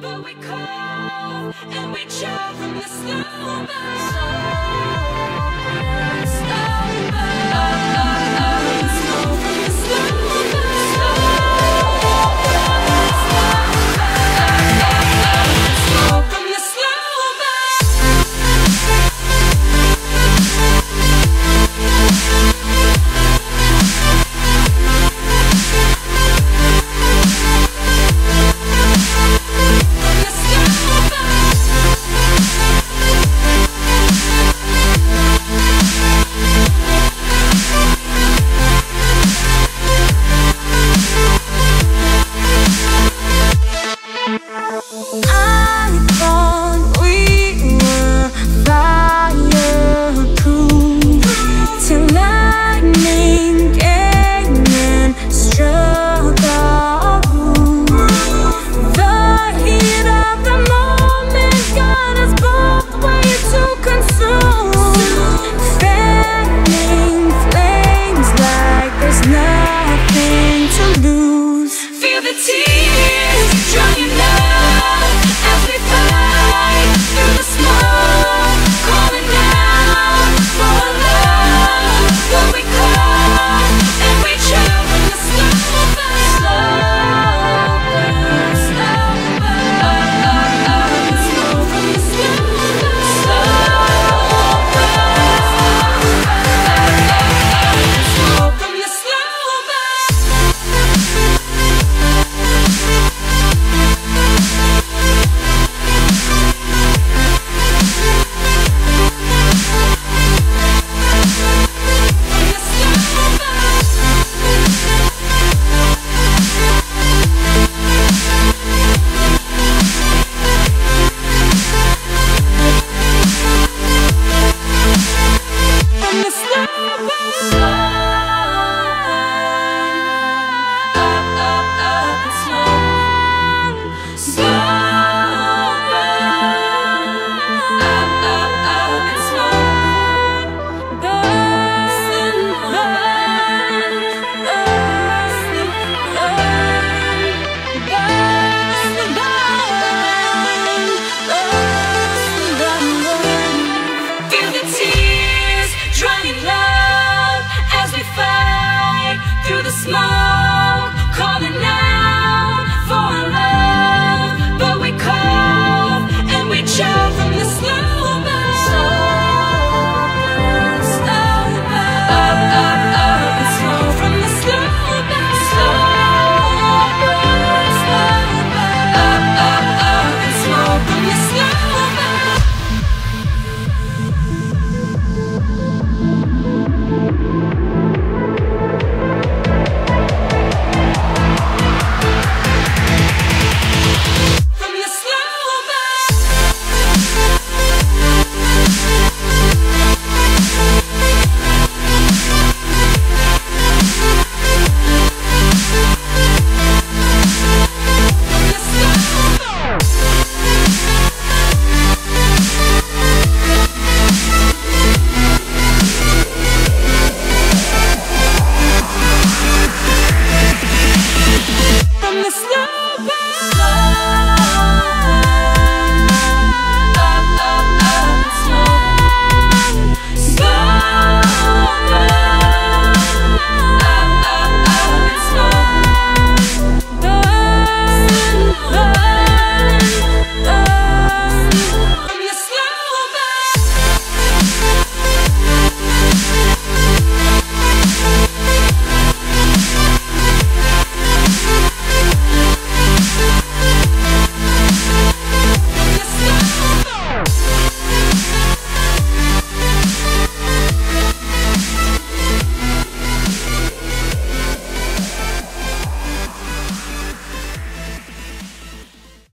But we cough and we choke from the slow burn.